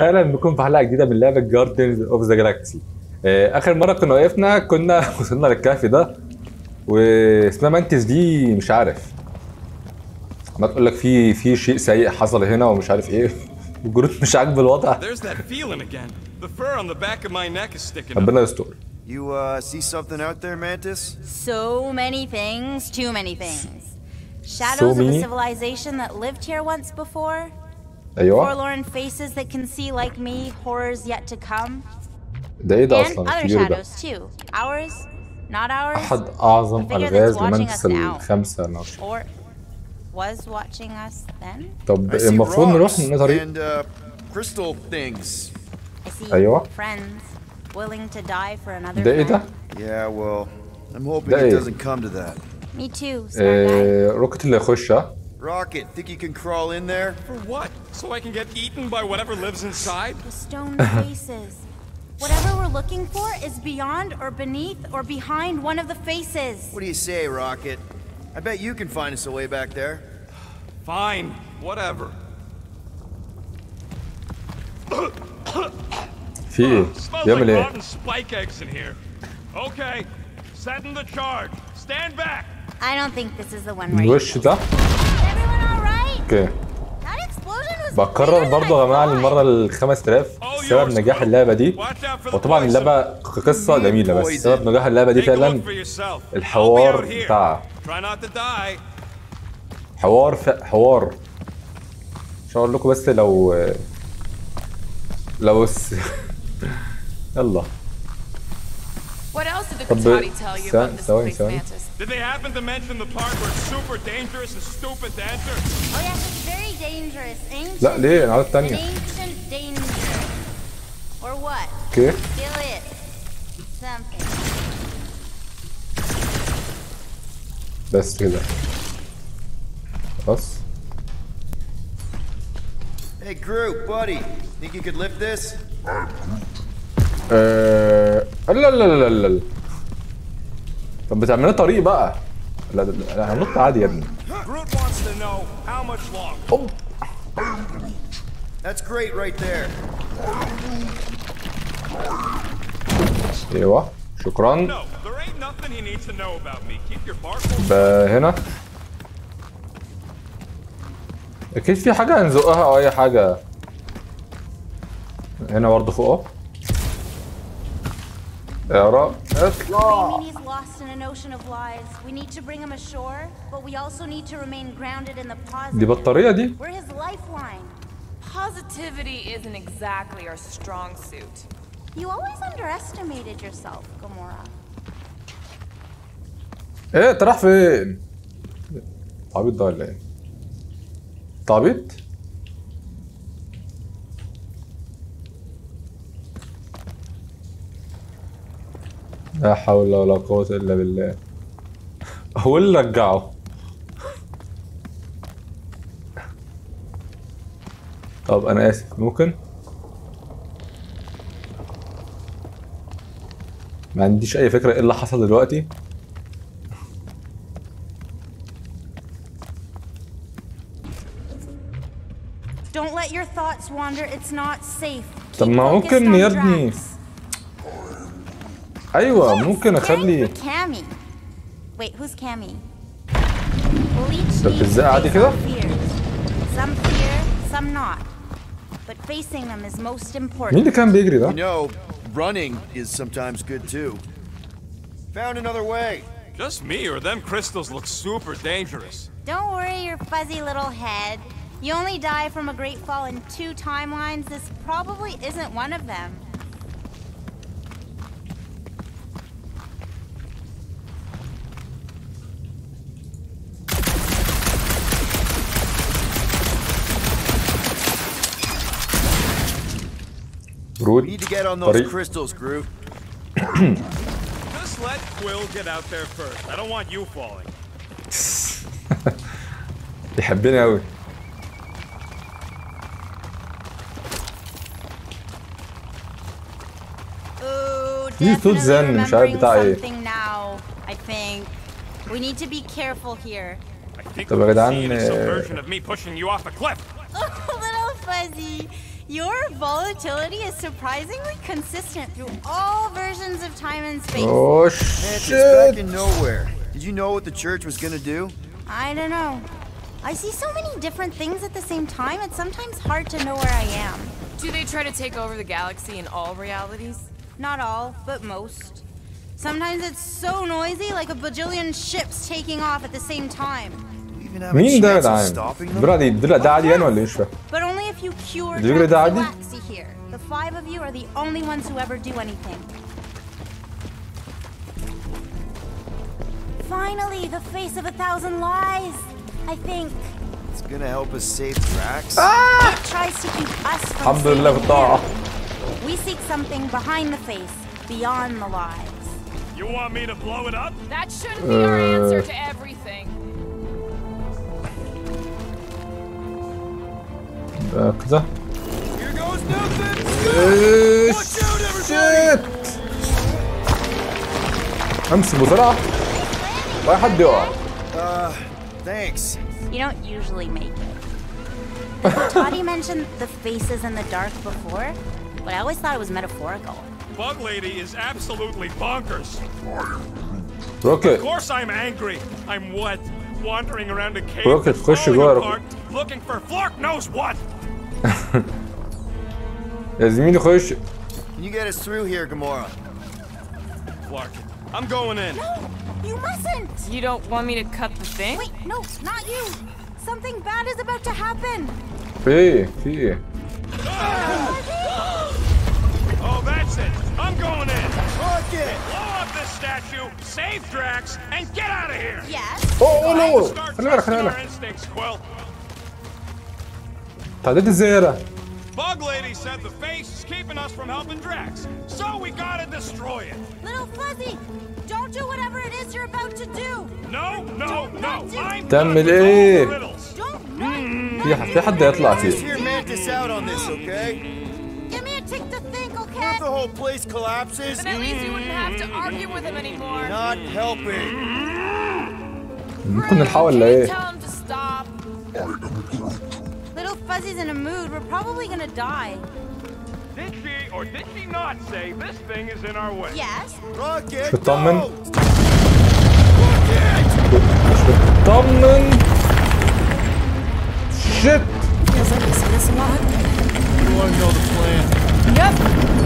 أهلا بكم في حلقة جديدة من لعبة جاردنز اوف ذا جالاكسي آخر مرة كنا وقفنا كنا وصلنا للكهف ده واسمها مانتس دي مش عارف. ما تقول لك في في شيء سيء حصل هنا ومش عارف إيه. وجروت مش عاجب الوضع. ربنا يستر. You uh, see something out there, Mantis? So many things, too many things. Shadows so many? of a civilization that lived here once before, ايوه Forlorn faces that can see, like me, horrors yet to come. ده ايه ده And اصلا other الكبير ده shadows too. Ours, not ours. احد اعظم The figure that's الغاز watching لمانتس us now. الخمسه نشر Or was watching us then. طب I see المفروض نروح rocks من طريق and uh, crystal things. I see أيوة. friends willing to die for another ده ايه ده؟ friend. Yeah, well, I'm hoping ده it إيه؟ doesn't come to that. Me too, smart guy. آه، روكت اللي يخشها Rocket, think you can crawl in there? For what? So I can get eaten by whatever lives inside? The stone faces. Whatever we're looking for is beyond or beneath or behind one of the faces. What do you say, Rocket? I bet you can find us a way back there. Fine, whatever. Phew, smells like rotten spike eggs in here. Okay, Setting the charge. Stand back. I don't think this is the one where you... أوكي. بكرر برضه يا جماعة للمره ال 5000 سبب نجاح اللعبة دي. وطبعا اللعبة قصه جميلة بس سبب نجاح اللعبة دي فعلا الحوار بتاعها حوار حوار. مش هقول لكم بس لو لو بس يلا. طب ثواني ثواني Did they happen to mention the part where it's super dangerous and stupid to enter? Oh yes, it's very dangerous. Ancient, لا ليه؟ أنا الثانية. Ancient danger. Or what? Okay. Kill it. Something. بس كده. خلاص. Hey Groot, buddy. Think you could lift this? Uh, la la la la la. طب بتعمل لنا طريق بقى. لا لا هنط عادي يا ابني. أوب. That's great right there. أيوه شكرا. هنا. أكيد في حاجة هنزقها أو أي حاجة. هنا برضه فوق اقرا اطلع Claiming he's lost in an ocean of lies. We need to bring him ashore, but we also need to remain grounded in the positive. دي بطارية دي We're his lifeline. Positivity isn't exactly our strong suit. You always underestimated yourself, Gamora. إيه انت رايح فين؟ تعبيط ده ولا إيه؟ تعبيط؟ لا حول ولا قوة إلا بالله هو اللي رجعه طب أنا آسف ممكن؟ ما عنديش أي فكرة إيه اللي حصل دلوقتي Don't let your thoughts wander. It's not safe. طب ما ممكن يا ابني. ايوه Yes, ممكن caring اخلي for Cammy. Wait, who's Cammy? Well, each طب needs to ازاي عادي face كده؟ our fears. Some fear, some not. But facing them is most مين important. اللي كان بيجري You ده؟ know, running is sometimes good too. Found another way. Just me or them crystals look super dangerous. Don't worry your fuzzy little head. You only die from a great fall in two timelines. This probably isn't one of them. We Need to get on those crystals, Groot. Just let Quill get out there first. I don't want you falling. يحبني قوي. دي توت زن مش عارف بتاع ايه. We need to be careful here. طب يا جدعان your volatility is surprisingly consistent through all versions of time and space. Oh shit! It's back in nowhere. Did you know what the church was gonna do? I don't know. I see so many different things at the same time, it's sometimes hard to know where I am. Do they try to take over the galaxy in all realities? Not all, but most. Sometimes it's so noisy, like a bajillion ships taking off at the same time. Minden rájön. Brady, drádi, eno lišve. But help you cure Galaxy here. The five of you are the only ones who ever do anything. Finally, the face of a thousand lies. I think. It's gonna help us save Drax. Ah! It tries to keep us from Alhamdulillah saving We seek something behind the face, beyond the lies. You want me to blow it up? That shouldn't be uh. our answer to everything. Ee, kıza. Ee, shit. امشي بسرعة واحد يقع. Uh, thanks. You don't usually make it. Toddy mentioned the faces in the dark before, but I always thought it was metaphorical. Bug Lady is absolutely bonkers. Rocket. Of course I'm angry. I'm what? Wandering around a cave Rocket, خش جوه Looking for Flark knows what. يا زميلي خش Can you get us through here, Gamora? Flark, I'm going in. You mustn't! You don't want me to cut the thing? Wait, no, not you! Something bad is about to happen! في ايه في ايه Oh, that's it. I'm going in. Rocket! Blow up this statue, save Drax, and get out of here. Yes? اوه نو Start خلي بالك trusting خلي our بالك instincts, Quill. تعديت إزاي ده Bug Lady said the face is keeping us from helping Drax, so we gotta destroy it. Little Fuzzy, don't do whatever it is you're about to do! No, no, no. I'm تعمل إيه؟ run! في ح- في حد يطلع فيه if the whole place collapses? Then at least we wouldn't have to argue with him anymore. Not helping. ممكن نلحقه ولا Fuzzy's in a mood, we're probably gonna die. Did she or did she not say this thing is in our way? Yes. Shit. Feels like this is a lot. You want to know the plan? Yep.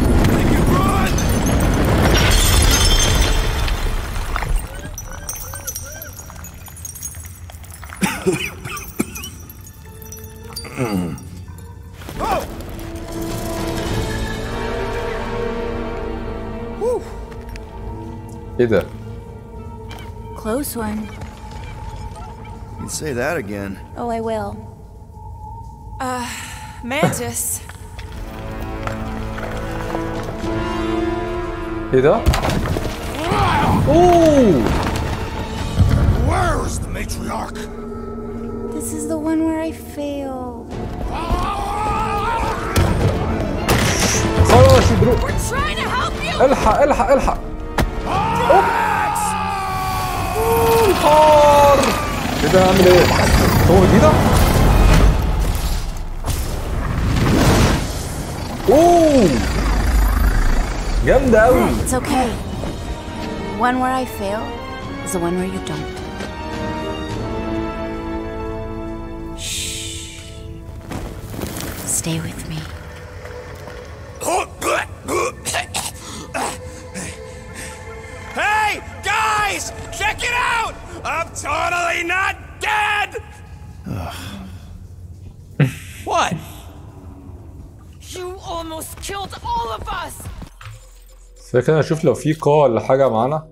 Mm. Oh! Whew. Idę. Close one. You say that again. Oh, I will. Uh, Mantis. Idę? Ooh! Where's the matriarch? خلاص يدرو We're trying to help you. الحق الحق الحق أوب. أوه، الحار ايه ده اعمل ايه هو جديدة اوه جامدة اوي It's okay. One where I fail is the one where you don't. Shh. Stay with me. me. بس كده اشوف لو في قوة ولا حاجة معانا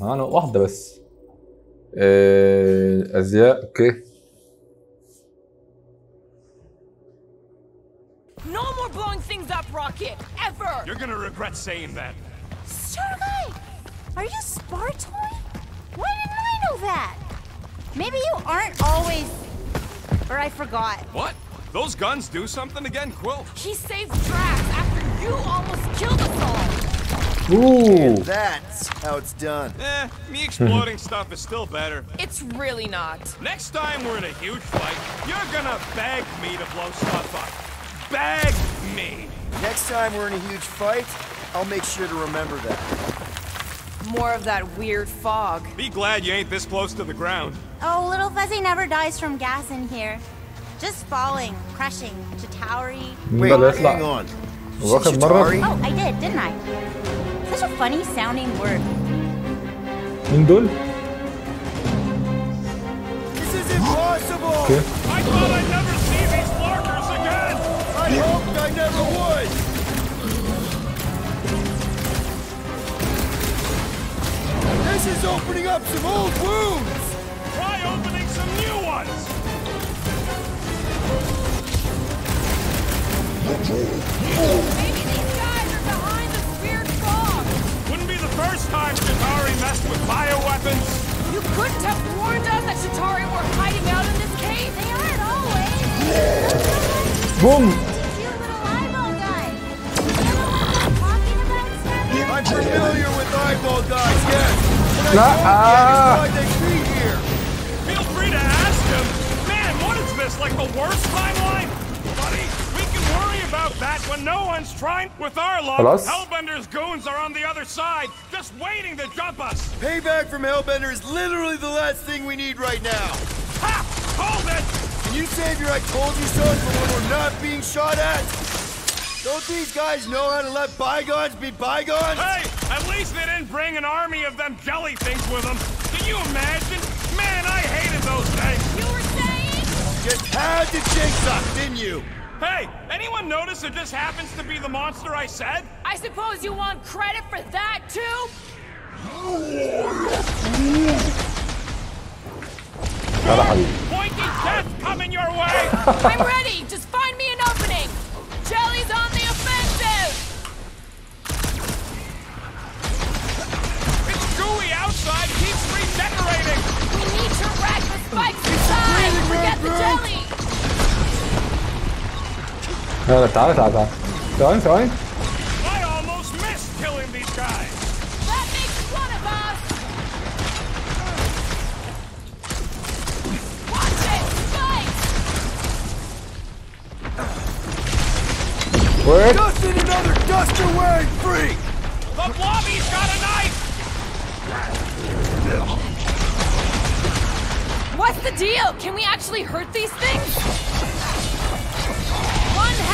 معانا واحدة بس آه، ازياء اوكي No more blowing things up, Rocket. Ever. You're gonna regret saying that. Sergei! Are you Spartoy? Why didn't I know that? Maybe you aren't always. Or I forgot. What? Those guns do something again, Quill? He saved Drax after you almost killed us all. Ooh. And that's how it's done. Eh, me exploding stuff is still better. It's really not. Next time we're in a huge fight, you're gonna beg me to blow stuff up. Beg me! Next time we're in a huge fight, I'll make sure to remember that. More of that weird fog. Be glad you ain't this close to the ground. Oh, Little Fuzzy never dies from gas in here. Just falling, crushing, Chitauri. Wait, hang on. Oh, I did, didn't I? Such a funny sounding word. Indul? This is impossible! Okay. I thought I'd never see these markers again! I hoped I never would! This is opening up some old wounds! Try opening some new ones! Oh. time messed with bioweapons? You couldn't have warned us that Chitauri were hiding out in this cave? They aren't always. Yeah. Boom! I'm familiar with eyeball guys, yes. But I don't uh, why they be here. Feel free to ask him. Man, what is this, like the worst timeline? about that when no one's trying? With our luck, Hellbender's goons are on the other side, just waiting to jump us. Payback from Hellbender is literally the last thing we need right now. Ha! Hold it! Can you save your I told you so for when we're not being shot at? Don't these guys know how to let bygones be bygones? Hey, at least they didn't bring an army of them jelly things with them. Can you imagine? Man, I hated those things. You were saying? Just had to jinx up, didn't you? Hey, anyone notice it just happens to be the monster I said? I suppose you want credit for that, too? Pointy death coming your way! I'm ready! No, that's not, that's not. Throwing, throwing. I almost missed killing these guys. That makes one of us. Watch it, spike. Where? Another dust away, freak. The blobby's got a knife. What's the deal? Can we actually hurt these things?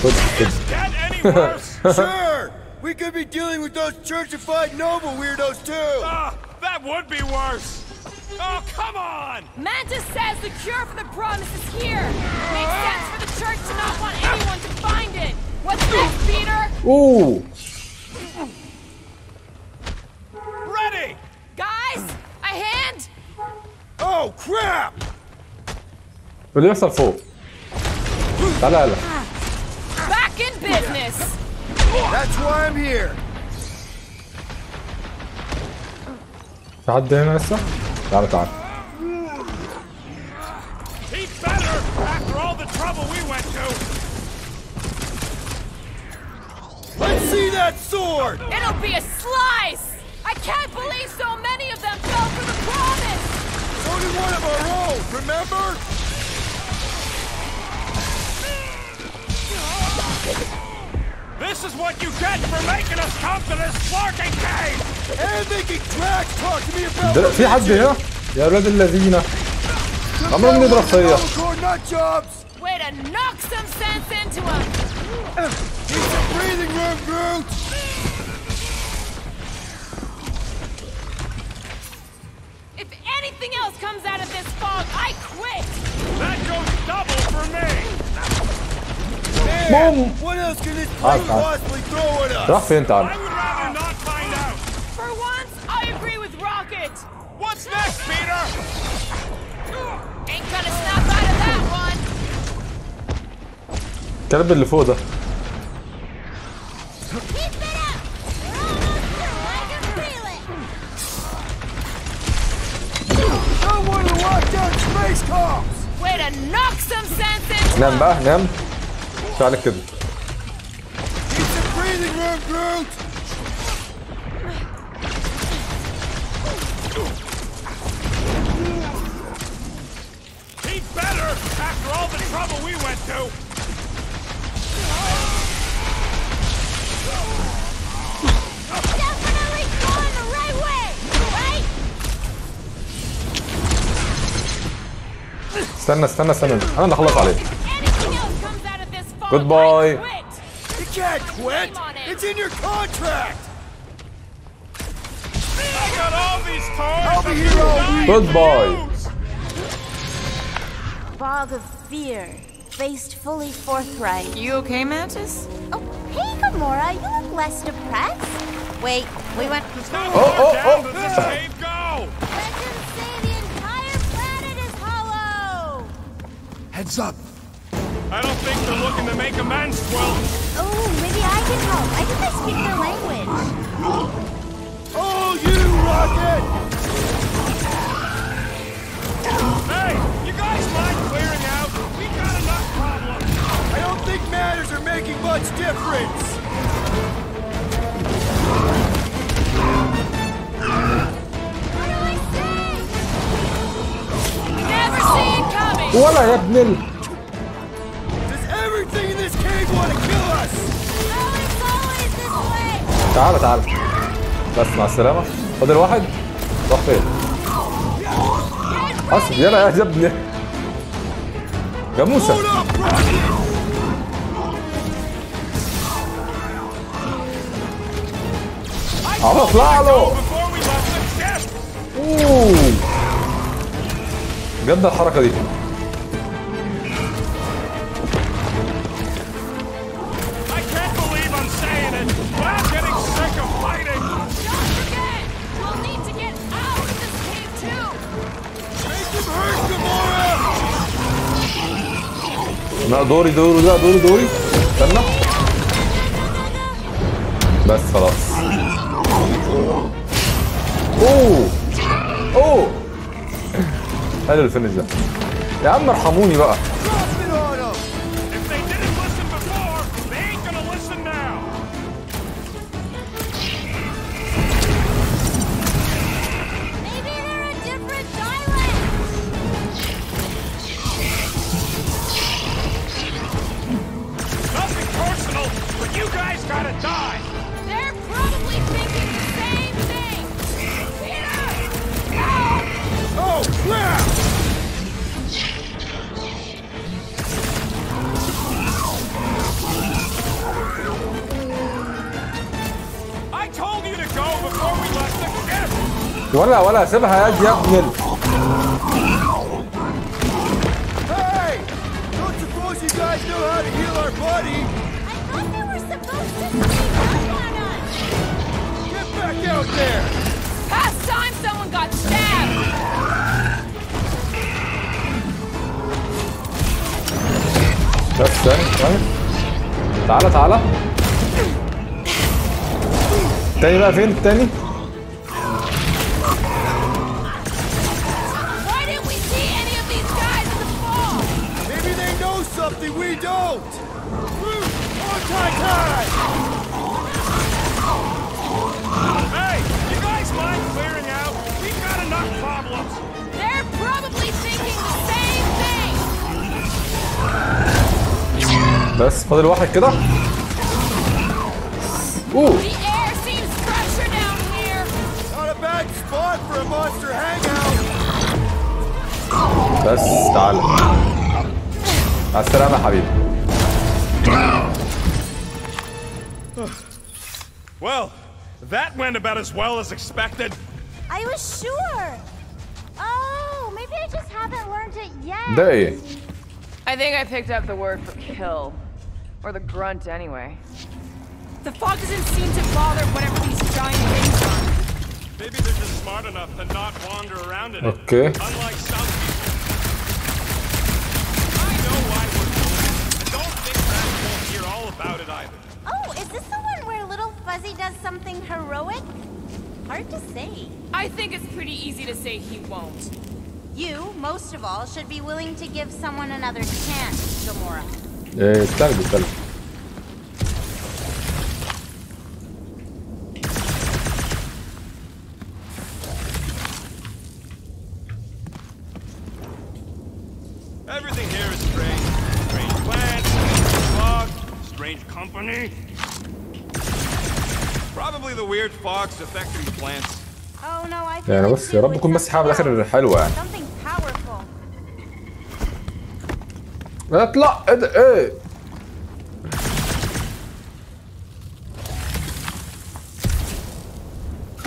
But sure! We could be dealing with those churchified noble weirdos too! Ah, oh, that would be worse! Oh, come on! Mantis says the cure for the promise is here! It makes sense for the church to not want anyone to find it! What's next, Peter? Ooh! Ready! Guys, a hand? Oh, crap! Beleza, fofo! Tá, Lala. That's why I'm here! في حد هنا لسه؟ تعالى تعالى He'd better after all the trouble we went to! Let's see that sword! It'll be a slice. I can't believe so many of them fell for the promise. It's only one of our own, remember? This is what you get for making us come to this sparking cave! And making Drax talk to me about ده في حد هنا؟ يا ولاد الذين عمرهم نضرب فيا Core nut jobs! Way to knock some sense into him. Need some breathing room, Groot! If anything else comes out of this fog, I quit. That goes double for me! Man, Boom. what else can this Ah, brute ah. possibly throw at us? راح فين تعالى I would rather not find out! For once, I agree with it! What's next, Peter? Ain't gonna snap out of that one! الكلب اللي فوق ده Keep it up! We're almost through. I can feel it! Don't want to lock down space comms! Way to knock some sense into نام بقى نام تعالى كده استنى استنى استنى. أنا اللي اخلص عليه. Out of this fog, Goodbye. You can't quit! Shame on it. It's in your contract! I got all these toys. I'll be here all died week. to Goodbye. use. Fog of fear, faced fully forthright. You okay, Mantis? Oh, hey, Gamora, you look less depressed. Wait, we went. How Oh, far oh, down oh. does cave go? Legends say the entire planet is hollow. Heads up! I don't think they're looking to make amends, Quill. Oh, maybe I can help. I think I speak their language. Oh, you rocket! Hey, you guys mind clearing out? We got enough problems. I don't think manners are making much difference! What do I say? Never see it coming! ولا يا ابن تعالى تعالى بس مع السلامة. فاضل واحد؟ روح فين؟ اصل يلا يا ابني يا موسى! عم اطلع له. اوه. جامدة الحركة دي. دوري دوري لا دوري دوري. استنى. بس خلاص. أوه. أوه. حلو الفينش ده. يا عم ارحموني بقى. ولا ولا سيبها يد يا ابن ال... بس ثاني تعالى تعالى. تاني بقى فين التاني؟ بس فاضل واحد كده اوه The air seems fresher down here! Not a bad spot for a monster hangout! بس تعالى مع السلامة يا حبيبي Well, that went about as well as expected. I was sure. Oh, maybe I just haven't learned it yet. ده ايه؟ I think I picked up the word for kill. Or the grunt, anyway. The fog doesn't seem to bother whatever these giant things are. Maybe they're just smart enough to not wander around in okay. it. Unlike some people. I know why we're doing. I don't think Rat won't hear all about it either. Oh, is this the one where Little Fuzzy does something heroic? Hard to say. I think it's pretty easy to say he won't. You, most of all, should be willing to give someone another chance, Gamora. إيه، استنى استنى Everything here is strange. Strange plants, fog, strange company. Probably the weird fog's affecting the plants. Oh no, I يعني بص يا. رب تكون بس حاجة في الآخر حلوة يعني اطلع إيه اد إيه؟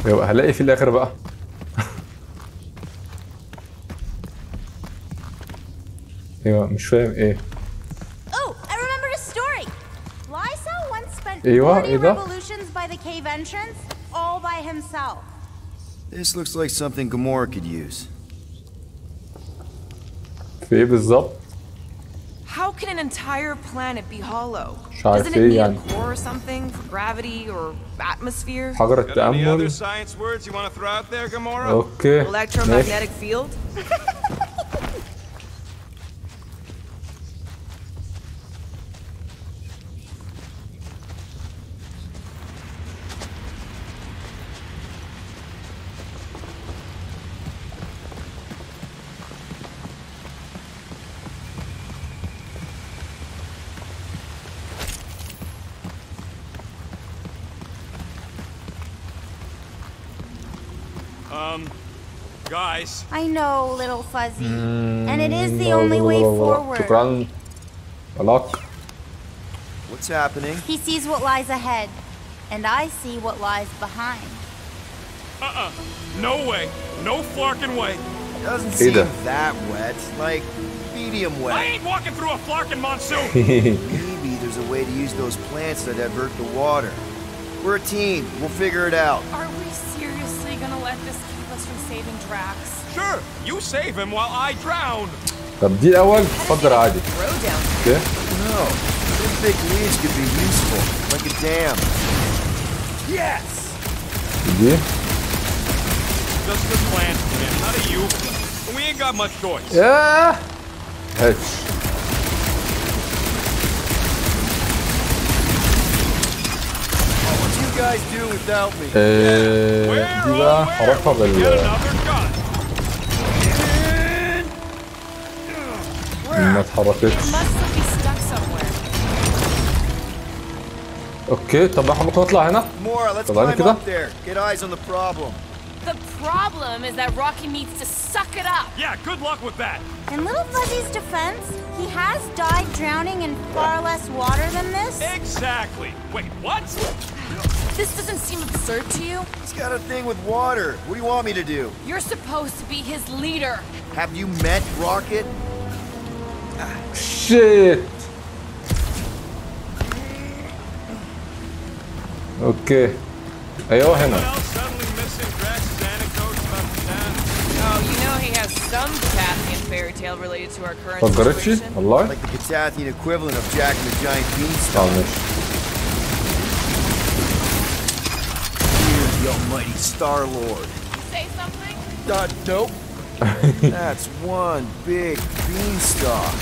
يبقى هلاقي في الآخر بقى. أيوه مش فاهم إيه. أيوه إيه ده؟ This looks like something Gamora could use. في إيه بالظبط؟ can an entire planet be hollow? Doesn't it need a core or something for gravity or atmosphere? Got any other science words you want to throw out there, Gamora? Okay. Electromagnetic field? I know, little fuzzy. Mm, and it is the no, only no, way no, forward. To run. A lock. What's happening? He sees what lies ahead, and I see what lies behind. Uh-uh. No way. No flarkin' way. Doesn't Either. seem that wet. Like, medium wet. I ain't walking through a flarkin' monsoon. Maybe there's a way to use those plants that divert the water. We're a team. We'll figure it out. Are we from saving Drax? sure, you save him while I drown. طب دي الاول اتفضل عادي Throw down. اوكي No. Those big leaves could be useful, like a dam. Yes! دي Just the plants, man, not a you. We ain't got much choice. ياه هاتش What you guys do without me? إيه، Where, دي oh, بقى where هروحها will we get بال ما اتحركتش Must still be stuck somewhere. اوكي طب احنا ممكن نطلع هنا Mora, let's طب عادي climb كده؟ up there. Get eyes on the problem. The problem is that Rocky needs to suck it up. Yeah, good luck with that. In little Fuzzy's defense, he has died drowning in far less water than this. Exactly. Wait, what? This doesn't seem absurd to you. He's got a thing with water. What do you want me to do? You're supposed to be his leader. Have you met Rocket? Shit! Okay. Hey, oh, Hannah. Oh, you know he has some Bathian fairy tale related to our current situation. Allah? Like the Catathian equivalent of Jack and the Giant Beanstalk. Here's the almighty Star-Lord. Say something? Uh, nope. That's one big beanstalk.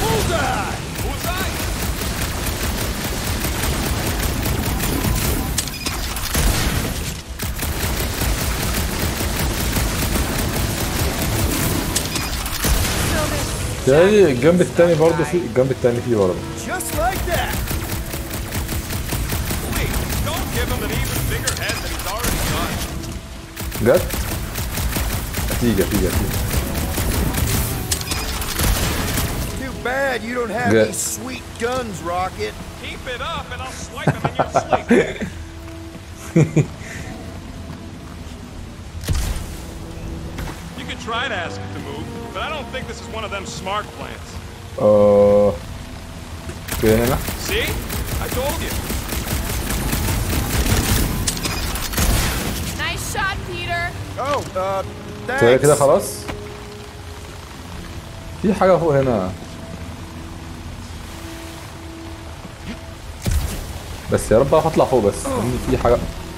Bullseye! Who's I? تاني الجنب التاني برضه في الجنب التاني فيه برضه Just like that! Please, don't give him an even bigger head Good? Tiga, tiga, tiga. Too bad you don't have Good. these sweet guns, Rocket. Keep it up and I'll swipe them in your sleep. you could try to ask it to move, but I don't think this is one of them smart plants. Uh... See? I told you. Uh, كده thanks. كده خلاص في حاجة فوق هنا بس يا رب اعرف اطلع فوق بس لأن في حاجة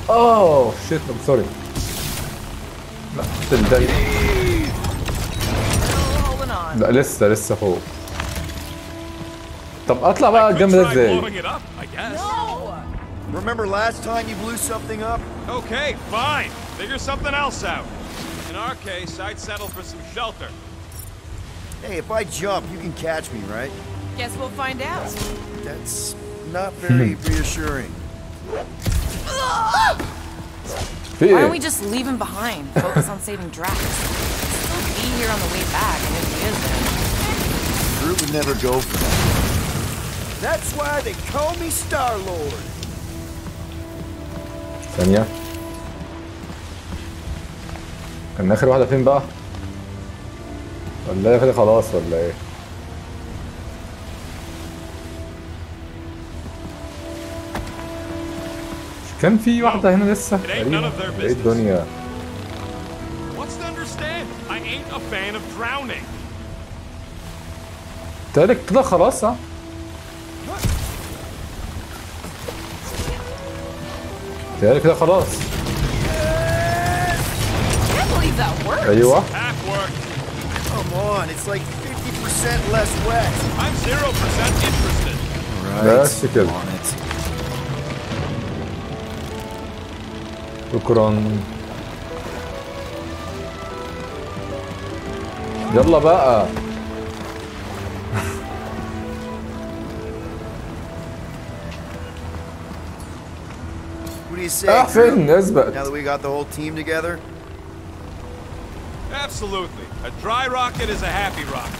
اوه شيت ام سوري لا on. لا لسه لسه فوق طب أطلع بقى الجنب ده إزاي؟ Remember last time you blew something up? Okay, fine. Figure something else out. In our case, I'd settle for some shelter. Hey, if I jump, you can catch me, right? Guess we'll find out. That's not very hmm. reassuring. Why don't we just leave him behind? Focus on saving Drax. He'll be here on the way back, and if he is then... Groot would never go for that. That's why they call me Star-Lord. Senya? كان آخر واحدة فين بقى؟ ولا كده خلاص ولا إيه؟ كان في واحدة هنا لسه. إيه الدنيا؟ تالك كده خلاص آه تالت كده خلاص. believe that worked. ايوه Half work. Come on, it's like 50% less wet. I'm 0% interested. بس كده On it. شكرا يلا بقى What do you say? اه Groot? فين Now اثبت that we got the whole team together? Absolutely. A dry rocket is a happy rocket.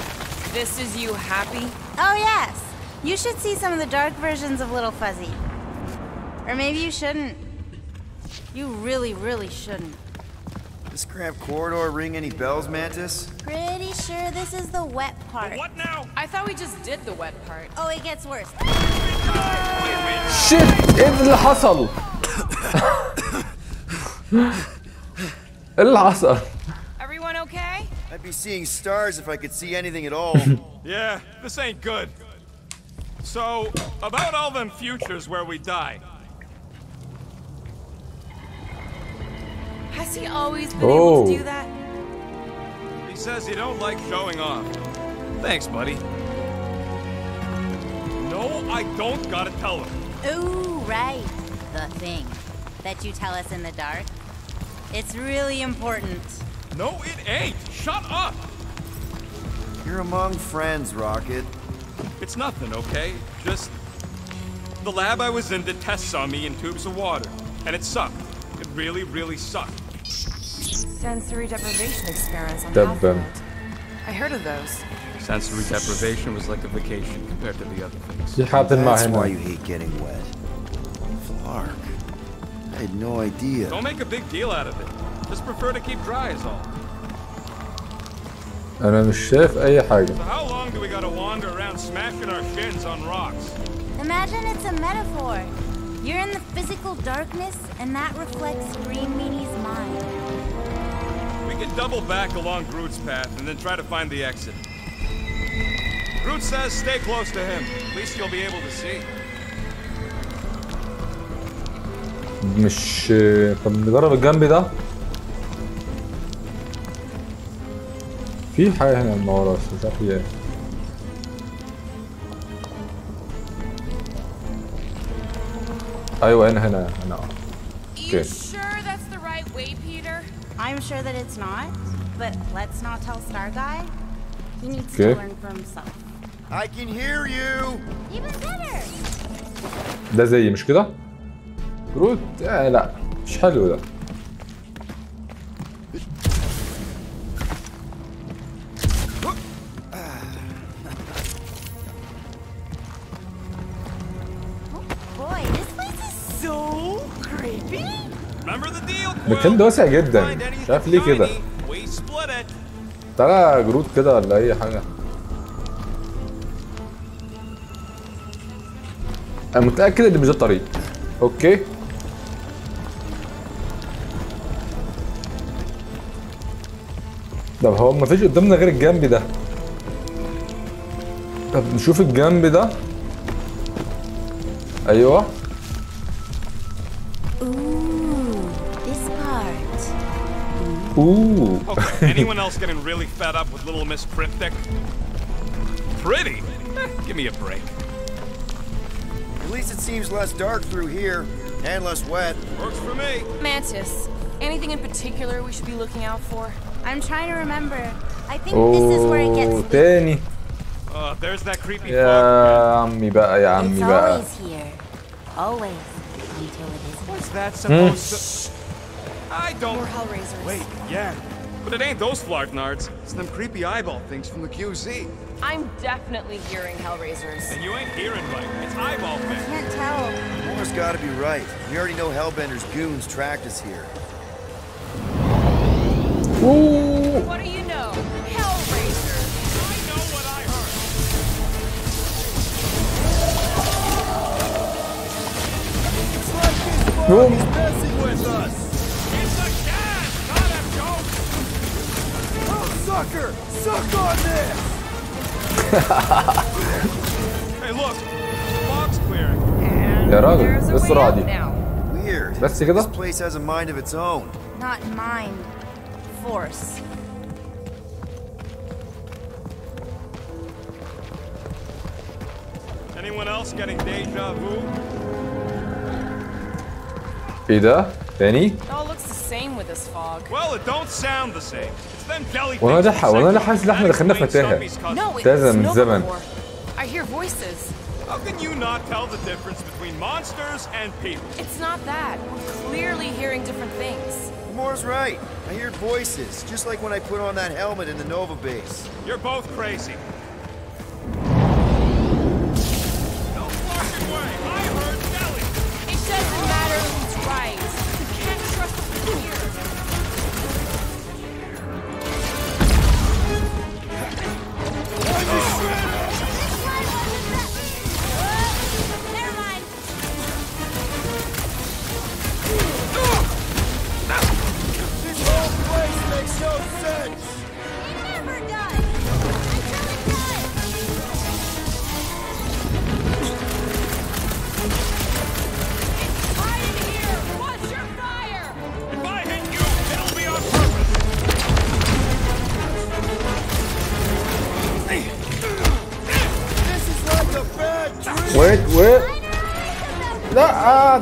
This is you happy? Oh, yes. You should see some of the dark versions of Little Fuzzy. Or maybe you shouldn't. You really, really shouldn't. This cramped corridor ring any bells, Mantis? Pretty sure this is the wet part. What now? I thought we just did the wet part. Oh, it gets worse. شيت ايه اللي حصل؟ ايه اللي حصل؟ Everyone okay? I'd be seeing stars if I could see anything at all. Yeah, this ain't good. So, about all them futures where we die. Has he always been able Oh. to do oh. that? He says he don't like showing off. Thanks, buddy. No, I don't gotta tell him. Ooh, right. The thing that you tell us in the dark. It's really important. No, it ain't! Shut up! You're among friends, Rocket. It's nothing, okay? Just... The lab I was in did tests on me in tubes of water, and it sucked. It really, really sucked. Sensory deprivation experiments on Deb I heard of those. Sensory deprivation was like a vacation compared to the other things. That's why you hate getting wet. Flark. I had no idea. Don't make a big deal out of it. Just prefer to keep dry is all. انا مش شايف اي حاجة So how long do we gotta wander around smashing our shins on rocks? Imagine it's a metaphor. You're in the physical darkness, and that reflects Green Meanie's mind. We can double back along Groot's path and then try to find the exit. Groot says stay close to him. At least you'll be able to see. مش طب نجرب الجنب ده في حاجة هنا من ورا بس مش عارف إيه أيوه هنا هنا هنا آه Peter? I'm sure that it's not, but let's not tell Star Guy. He needs Okay. to learn for himself. I can hear you! Even better. ده زي مش كده جروت آه لا مش حلو ده المكان ده واسع جدا. مش عارف ليه كده. تعالى جروت كده ولا أي حاجة. أنا متأكد إن مش ده الطريق. أوكي. طب هو مفيش قدامنا غير الجنب ده. طب نشوف الجنب ده. أيوه. اوه Okay, anyone else getting really fed up with Little Miss Cryptic? Pretty? Eh, Give me a break. At least it seems less dark through here and less wet. Works for me. Mantis, anything in particular we should be looking out for? I'm trying to remember. I think this is where it اوه gets. تاني Uh, there's that creepy fog. يا عمي بقى يا It's عمي بقى always here. Always. Until it isn't. What's that supposed to... I don't... More Hellraisers. Wait, yeah. But it ain't those Flartnards. It's them creepy eyeball things from the QZ. I'm definitely hearing Hellraisers. And you ain't hearing right. It's eyeball things. I can't tell. Moore's gotta be right. We already know Hellbender's goons tracked us here. Ooh. What do you know? Hellraiser. I know what I heard. It's sucker! Suck on this! Hey, look. The fog's clearing. And يا راجل، there's a إيه way السرعة out دي؟ now. Weird. بس كده؟ This place has a mind of its own. Not mind. Force. Anyone else getting deja vu? ايه ده تاني It all looks the same with this fog. Well, it don't sound the same. It's them jellyfish. والله ده from ح- والله ده Sector. حاسس ان احنا That دخلنا في explains متاهة. Stumpy's cousin. No, it's ده من Nova زمن. Corps. I hear voices. How can you not tell the difference between monsters and people? It's not that. We're clearly hearing different things. Moore's right. I hear voices, just like when I put on that helmet in the Nova base. You're both crazy.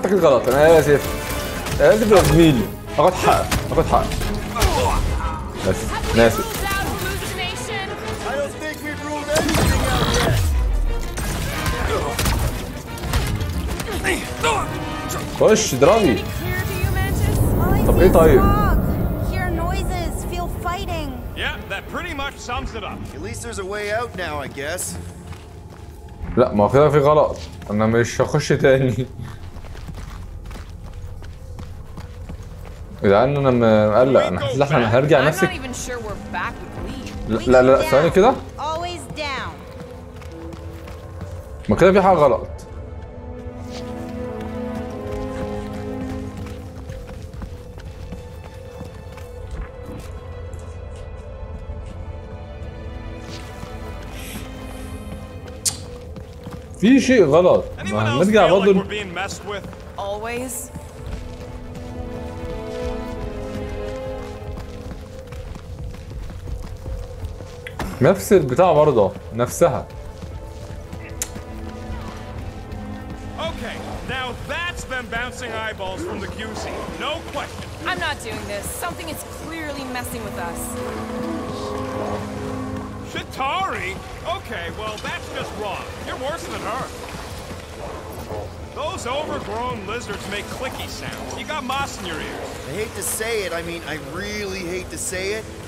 حطك الغلط. أنا اسف أنا اسف يا زميلي اخد حقك. اخد حقك. بس. أنا اسف خش اضربي طب إيه طيب؟ لا ما كده في غلط. أنا مش هخش تاني. يا جدعان أنا مقلق أنا حاسس إن هرجع نفسي لا لا لا ثواني كده. ما كده في حاجة غلط. في شيء غلط. ما نرجع برضه nefseh okay now that's them bouncing eyeballs from the QZ. No question. I'm not doing this. Something is clearly messing with us. Chitauri? Okay, well, that's just wrong. You're worse than her. Those overgrown lizards make clicky sounds. You got moss in your ears. I hate to say it. I mean, I really hate to say it,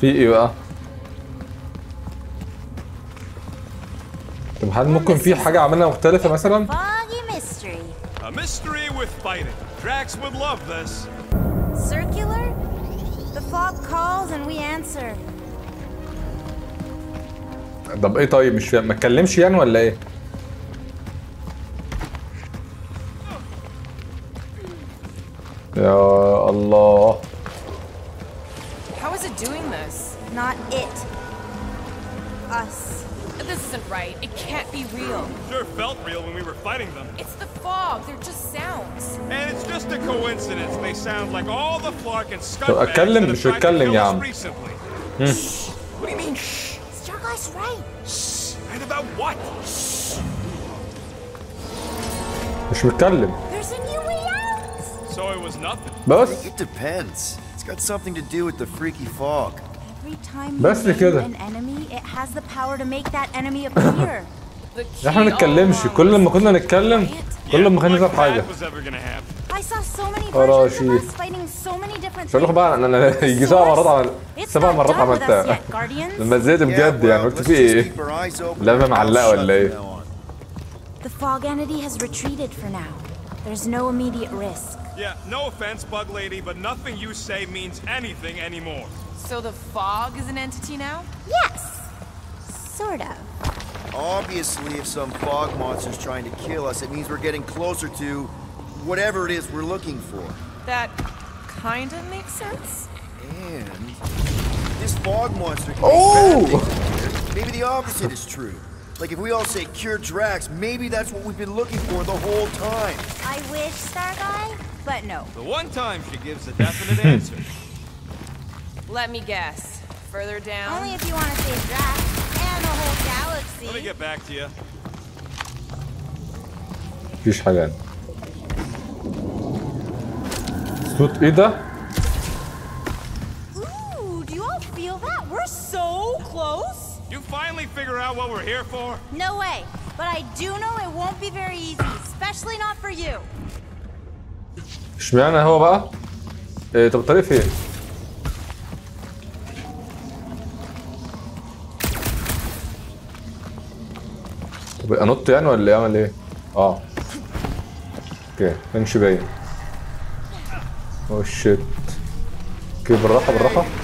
في إيه بقى؟ طب هل ممكن في حاجة عملنا مختلفة مثلا؟ طب إيه طيب مش فاهم. ما اتكلمش يعني ولا إيه؟ يا الله. doing this? Not it. Us. This isn't right. It can't be real. Sure felt real when we were fighting them. It's the fog. They're just sounds. And it's just a coincidence. They sound like all the Flark and طب scumbags اتكلم that have مش tried to اتكلم kill يا us عم. recently. What do you mean, shh? Starguy's right. And about what? مش متكلم There's a new way out. So it was nothing. بس It depends. got something to do with the freaky fog. Every time you kill an enemy, it has the power to make that enemy appear. إحنا ما نتكلمش كل لما كنا نتكلم كل ما خلينا نعرف حاجة خراشي مش هقول لكم بقى أنا يجي سبع مرات عمل سبع مرات عملتها لما زهقت بجد يعني قلت في إيه لما معلقه ولا إيه The fog entity has retreated for now. There's no immediate risk. Yeah, no offense, Bug Lady, but nothing you say means anything anymore. So the fog is an entity now? Yes. Sort of. Obviously, if some fog monster's trying to kill us, it means we're getting closer to whatever it is we're looking for. That kinda makes sense. And this fog monster can Oh! make bad. Maybe the opposite is true. Like if we all say cure Drax, maybe that's what we've been looking for the whole time. I wish, Star Guy, but no. The one time she gives a definite answer. Let me guess. Further down. Only if you want to save Drax and the whole Let me galaxy. get back to you. مفيش حاجة يعني صوت ايه ده؟ finally figure out what we're here for? No way. But I do know it won't be very easy, especially not for you. اشمعنى هو بقى؟ إيه طب الطريق فين؟ طب انط يعني ولا اعمل إيه؟ آه أوكي كانش باين اوه شيت أوكي بالراحة بالراحة One last time.